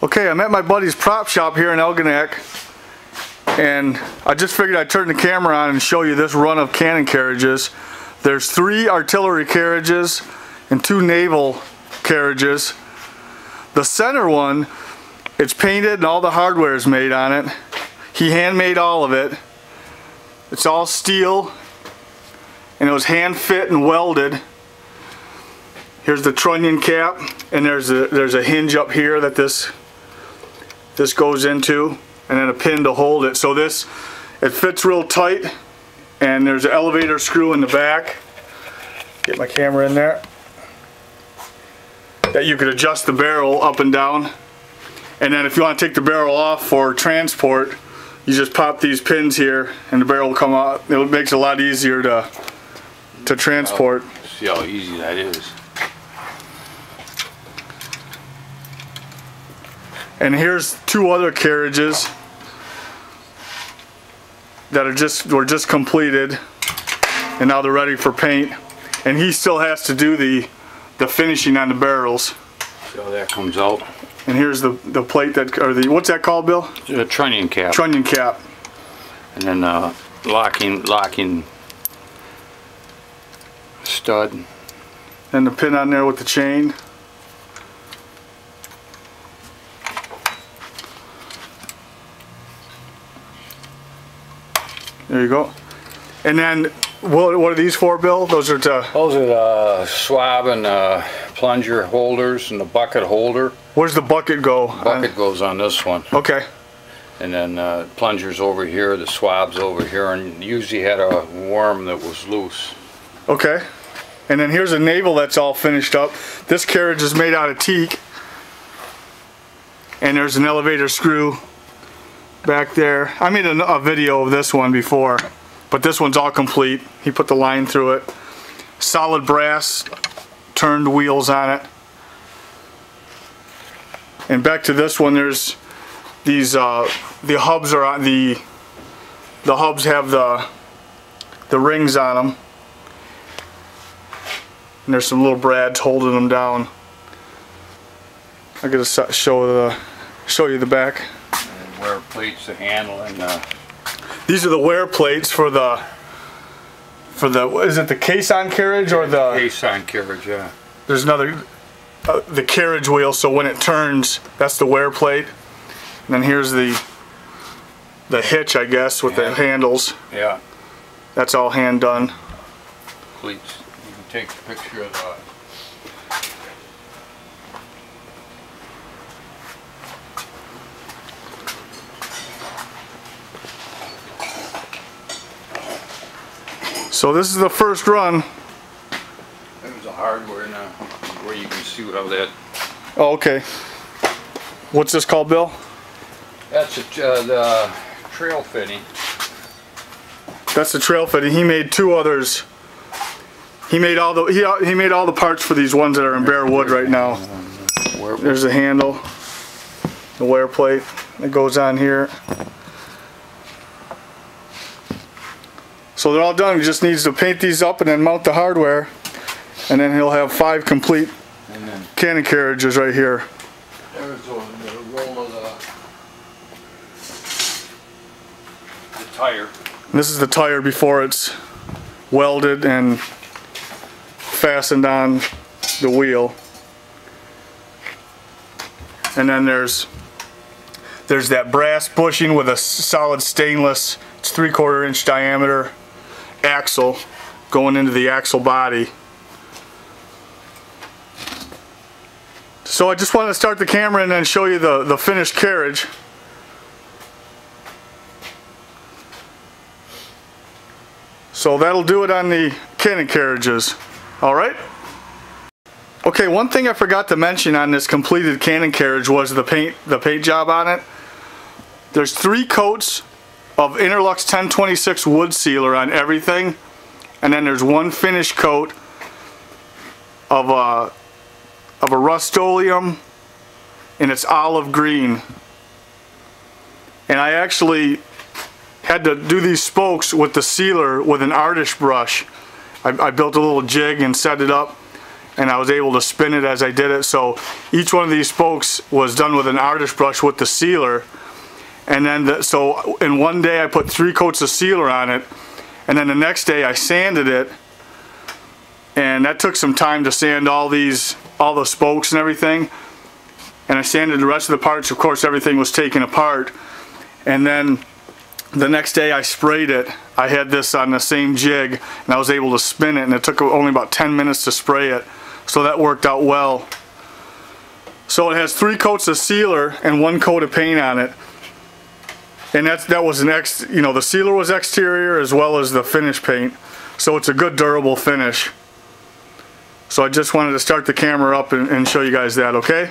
Okay, I'm at my buddy's prop shop here in Algonac and I just figured I'd turn the camera on and show you this run of cannon carriages. There's three artillery carriages and two naval carriages. The center one, it's painted and all the hardware is made on it. He handmade all of it. It's all steel and it was hand fit and welded. Here's the trunnion cap and there's a there's a hinge up here that this this goes into and then a pin to hold it. So this, it fits real tight and there's an elevator screw in the back. Get my camera in there. That you could adjust the barrel up and down. And then if you want to take the barrel off for transport, you just pop these pins here and the barrel will come out. It makes it a lot easier to to transport. Oh, see how easy that is. And here's two other carriages that are just were just completed and now they're ready for paint. And he still has to do the the finishing on the barrels. See how that comes out. And here's the the plate that or the what's that called, Bill? A trunnion cap. Trunnion cap. and then uh, locking locking stud. And the pin on there with the chain. There you go. And then, what, what are these for, Bill? Those are to, Those are the swab and uh, plunger holders and the bucket holder. where's the bucket go? Bucket goes on this one. Okay, And then uh, plungers over here, the swabs over here, and usually had a worm that was loose. okay. And then here's a naval that's all finished up. This carriage is made out of teak. And there's an elevator screw back there. I made a, a video of this one before, but this one's all complete. He put the line through it. Solid brass turned wheels on it. And back to this one, there's these, uh, the hubs are on the, the hubs have the, the rings on them. And there's some little brads holding them down. I gotta show the, show you the back. Plates to handle and uh, These are the wear plates for the, for the, is it the caisson carriage or the, case on carriage, yeah. there's another, uh, the carriage wheel, so when it turns, that's the wear plate. And then here's the, the hitch, I guess, with the handles. Yeah, That's all hand done. cleats. You can take a picture of the So this is the first run. There's a hardware now where you can see how that. Oh, okay. What's this called, Bill? That's a, uh, the trail fitting. That's the trail fitting. He made two others. He made all the he, he made all the parts for these ones that are in bare wood right now. There's the handle, the wear plate that goes on here. So they're all done. He just needs to paint these up and then mount the hardware, and then he'll have five complete and then cannon carriages right here. there's the, the roll of the, the tire. This is the tire before it's welded and fastened on the wheel. And then there's there's that brass bushing with a solid stainless, it's three quarter inch diameter axle going into the axle body. So I just wanted to start the camera and then show you the, the finished carriage. So that'll do it on the cannon carriages. All right? Okay, one thing I forgot to mention on this completed cannon carriage was the paint, the paint job on it. There's three coats of Interlux 1026 wood sealer on everything, and then there's one finish coat of a of a Rust-Oleum, and it's olive green. And I actually had to do these spokes with the sealer with an artist brush. I, I built a little jig and set it up and I was able to spin it as I did it. So each one of these spokes was done with an artist brush with the sealer. And then, the, so in one day I put three coats of sealer on it. And then the next day I sanded it. And that took some time to sand all these, all the spokes and everything. And I sanded the rest of the parts. Of course, everything was taken apart. And then the next day I sprayed it. I had this on the same jig and I was able to spin it and it took only about 10 minutes to spray it. So that worked out well. So it has three coats of sealer and one coat of paint on it. And that's, that was an ex, you know, the sealer was exterior as well as the finish paint. So it's a good durable finish. So I just wanted to start the camera up and, and show you guys that, okay?